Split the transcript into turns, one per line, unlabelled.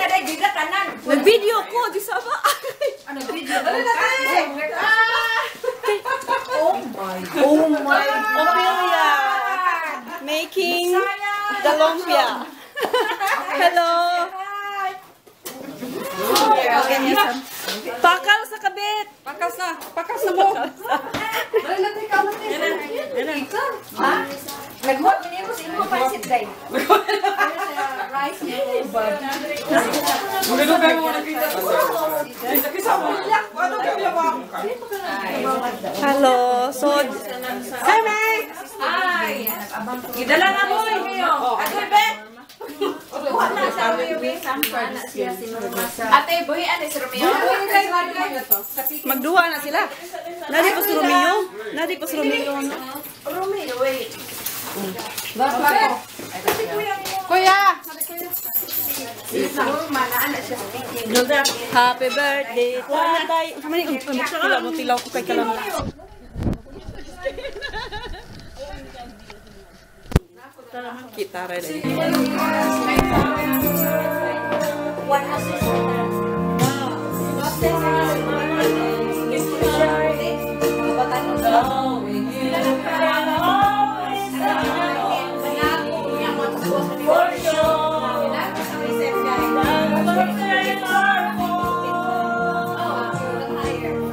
ada juga kanan.
Nag-video ko, di sa ba?
Ano video? Dali na Oh my. Oh my.
Ophelia. Making the lumpia. Hello. Pakal sa kabit.
Pakas na. Pakas na mo.
Dali na tayo kamot Ikaw? Ha? Naghuwag mo niyo sa imo pansit day.
Hello. So.
Gidala na mo niyo. Ate be. Wala sa iyo be Sanford siya si Ate boy ate si Romeo.
Magduwa na sila. Nadi pa si Romeo. Nadi pa si Romeo.
Romeo wait.
Kuya.
Happy birthday! Tatay! Kamali, magtilaw mo, tilaw ko kay kalam. Kita rin.
One assistant.